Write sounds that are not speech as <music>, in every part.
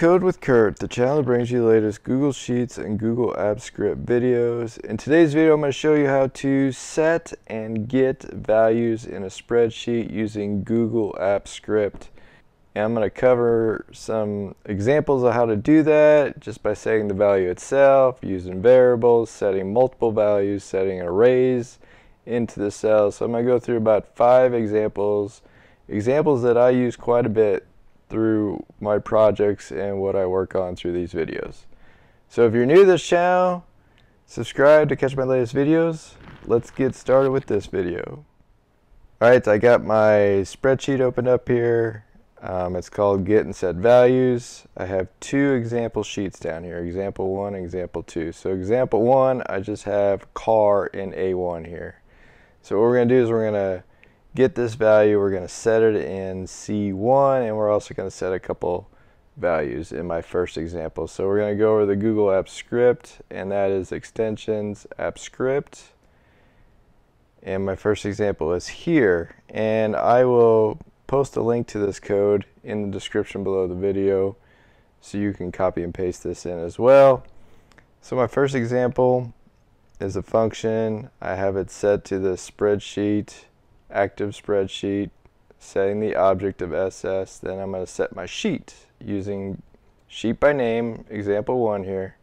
Code with Curt, the channel that brings you the latest Google Sheets and Google Apps Script videos. In today's video, I'm going to show you how to set and get values in a spreadsheet using Google Apps Script. And I'm going to cover some examples of how to do that just by setting the value itself, using variables, setting multiple values, setting arrays into the cell. So I'm going to go through about five examples, examples that I use quite a bit through my projects and what I work on through these videos. So if you're new to this channel, subscribe to catch my latest videos. Let's get started with this video. Alright, I got my spreadsheet opened up here. Um, it's called Get and Set Values. I have two example sheets down here, example one, example two. So example one, I just have car in A1 here. So what we're to do is we're to get this value, we're going to set it in C1 and we're also going to set a couple values in my first example. So we're going to go over the Google Apps Script and that is extensions app script. And my first example is here and I will post a link to this code in the description below the video so you can copy and paste this in as well. So my first example is a function. I have it set to the spreadsheet active spreadsheet, setting the object of SS, then I'm going to set my sheet using sheet by name, example one here.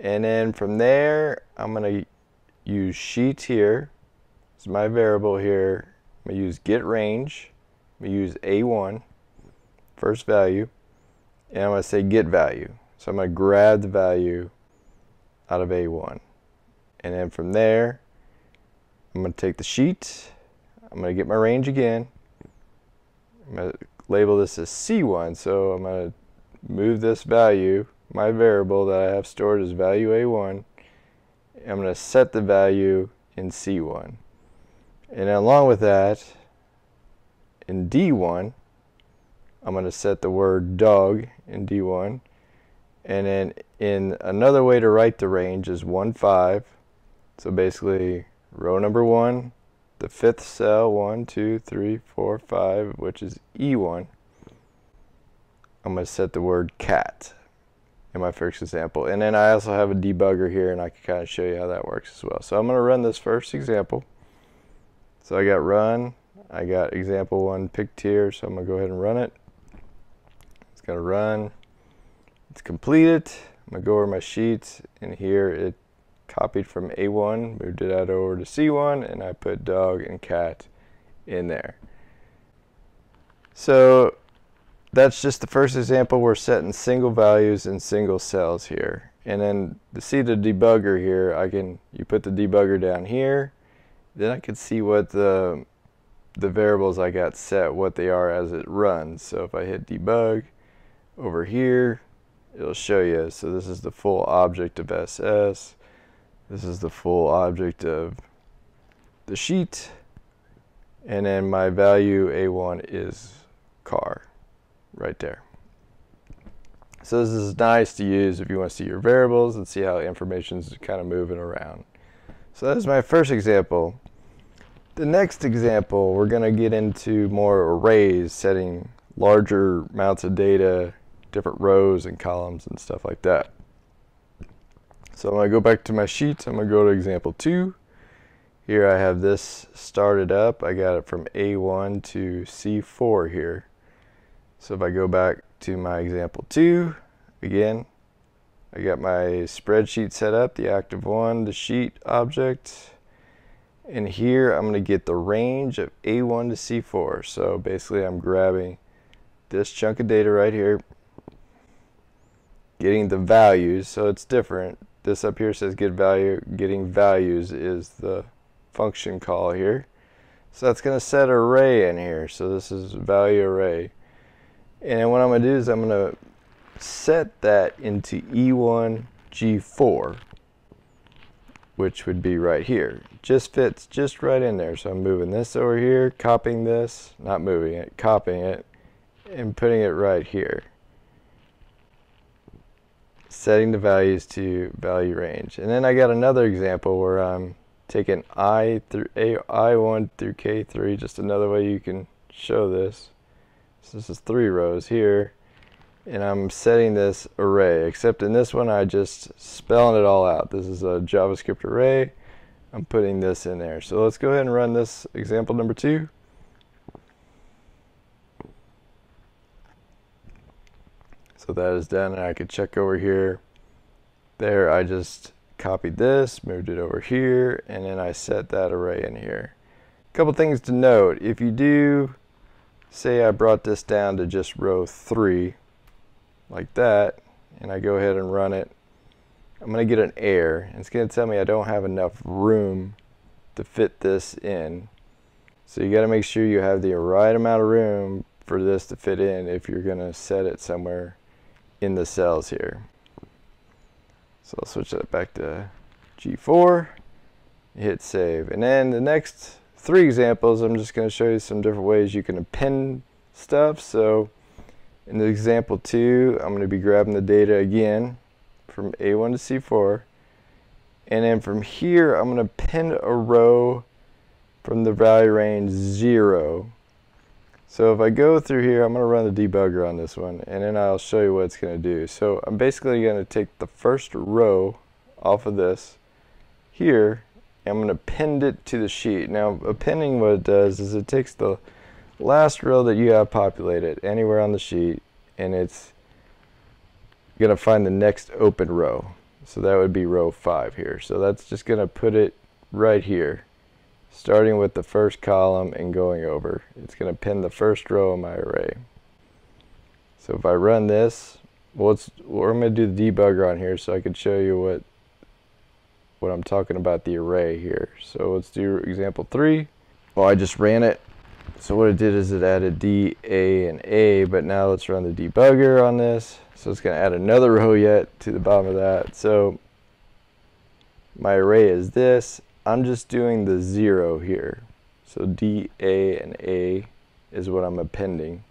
And then from there, I'm going to use sheet here. Is my variable here. I'm going to use get range. I'm going to use A1, first value. And I'm going to say get value. So I'm going to grab the value out of A1. And then from there, I'm going to take the sheet I'm going to get my range again. I'm going to label this as C1. So I'm going to move this value, my variable that I have stored as value A1. I'm going to set the value in C1. And along with that, in D1, I'm going to set the word dog in D1. And then in another way to write the range is 1, 5. So basically row number 1, the fifth cell, one, two, three, four, five, which is E1, I'm going to set the word cat in my first example. And then I also have a debugger here, and I can kind of show you how that works as well. So I'm going to run this first example. So I got run. I got example one picked here, so I'm going to go ahead and run it. It's going to run. It's completed. I'm going to go over my sheets, and here it copied from A1, moved it out over to C1, and I put dog and cat in there. So that's just the first example. We're setting single values in single cells here. And then to see the debugger here, I can you put the debugger down here. Then I can see what the the variables I got set, what they are as it runs. So if I hit debug over here, it'll show you. So this is the full object of SS. This is the full object of the sheet. And then my value A1 is car right there. So this is nice to use if you want to see your variables and see how information is kind of moving around. So that is my first example. The next example, we're going to get into more arrays, setting larger amounts of data, different rows and columns and stuff like that. So I'm going to go back to my sheet. I'm going to go to example 2. Here I have this started up. I got it from A1 to C4 here. So if I go back to my example 2, again, I got my spreadsheet set up, the active one, the sheet object. And here I'm going to get the range of A1 to C4. So basically I'm grabbing this chunk of data right here, getting the values, so it's different this up here says get value getting values is the function call here. So that's going to set array in here. So this is value array. And what I'm going to do is I'm going to set that into E1 G4 which would be right here. Just fits just right in there. So I'm moving this over here copying this not moving it copying it and putting it right here setting the values to value range. And then I got another example where I'm taking I through A, I1 through K3, just another way you can show this. So this is three rows here. and I'm setting this array, except in this one I just spelling it all out. This is a JavaScript array. I'm putting this in there. So let's go ahead and run this example number two. So that is done and I could check over here. There I just copied this, moved it over here, and then I set that array in here. A couple things to note. If you do, say I brought this down to just row three, like that, and I go ahead and run it, I'm going to get an error. It's going to tell me I don't have enough room to fit this in. So you got to make sure you have the right amount of room for this to fit in if you're going to set it somewhere in the cells here. So I'll switch that back to G4, hit save. And then the next three examples, I'm just going to show you some different ways you can append stuff. So in the example two, I'm going to be grabbing the data again from A1 to C4. And then from here, I'm going to append a row from the value range 0. So if I go through here, I'm going to run the debugger on this one, and then I'll show you what it's going to do. So I'm basically going to take the first row off of this here, and I'm going to append it to the sheet. Now, appending what it does is it takes the last row that you have populated anywhere on the sheet and it's going to find the next open row. So that would be row 5 here. So that's just going to put it right here, starting with the first column and going over. It's going to pin the first row of my array. So if I run this, well, well I'm going to do the debugger on here so I can show you what what I'm talking about the array here. So let's do example 3. Well, I just ran it so what it did is it added D, A, and A, but now let's run the debugger on this. So it's going to add another <laughs> row yet to the bottom of that. So my array is this. I'm just doing the zero here. So D, A, and A is what I'm appending.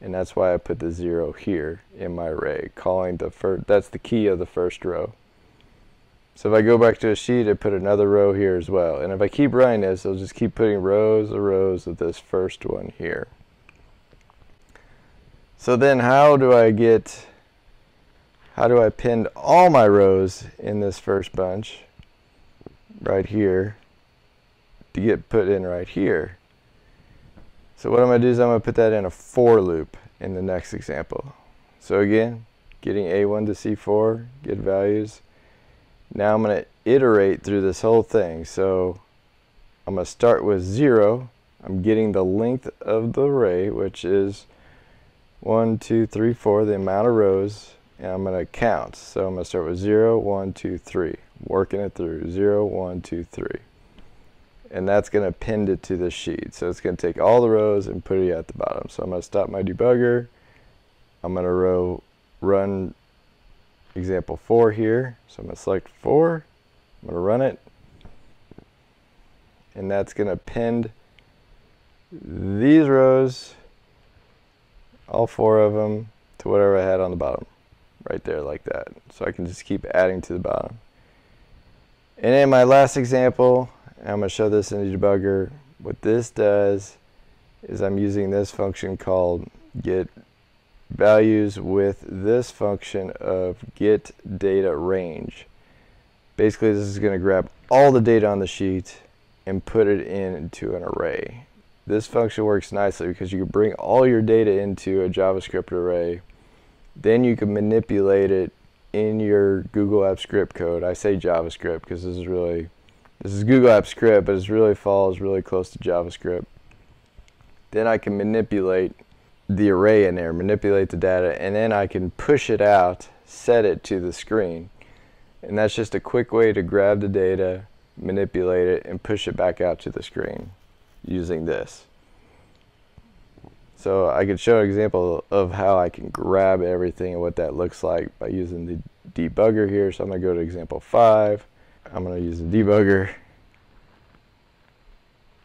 And that's why I put the zero here in my array, calling the first, that's the key of the first row. So if I go back to a sheet, I put another row here as well. And if I keep running this, I'll just keep putting rows of rows of this first one here. So then how do I get, how do I pin all my rows in this first bunch right here to get put in right here? So what I'm going to do is I'm going to put that in a for loop in the next example. So again, getting A1 to C4, get values, now I'm going to iterate through this whole thing. So I'm going to start with 0. I'm getting the length of the array, which is 1, 2, 3, 4, the amount of rows, and I'm going to count. So I'm going to start with 0, 1, 2, 3, working it through 0, 1, 2, 3. And that's going to append it to the sheet. So it's going to take all the rows and put it at the bottom. So I'm going to stop my debugger. I'm going to row, run example 4 here. So I'm going to select 4. I'm going to run it. And that's going to append these rows, all four of them, to whatever I had on the bottom. Right there like that. So I can just keep adding to the bottom. And in my last example, I'm going to show this in the debugger. What this does is I'm using this function called get values with this function of get data range. Basically, this is going to grab all the data on the sheet and put it into an array. This function works nicely because you can bring all your data into a JavaScript array. Then you can manipulate it in your Google Apps script code. I say JavaScript because this is really, this is Google Apps script, but it really falls really close to JavaScript. Then I can manipulate the array in there, manipulate the data, and then I can push it out, set it to the screen. And that's just a quick way to grab the data, manipulate it, and push it back out to the screen using this. So I could show an example of how I can grab everything and what that looks like by using the debugger here. So I'm going to go to example 5. I'm going to use the debugger.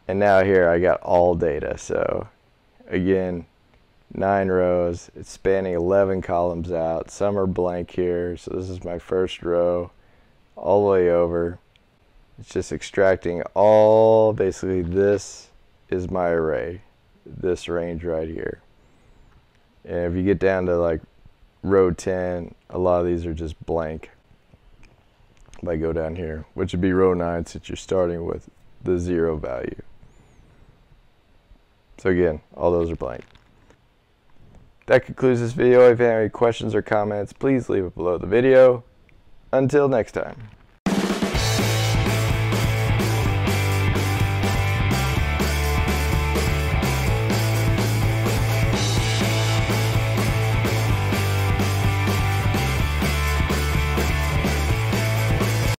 And now here I got all data. So again, nine rows. It's spanning 11 columns out. Some are blank here. So this is my first row all the way over. It's just extracting all, basically this is my array, this range right here. And if you get down to like row 10, a lot of these are just blank. If I go down here, which would be row 9 since you're starting with the zero value. So again, all those are blank. That concludes this video. If you have any questions or comments, please leave it below the video. Until next time.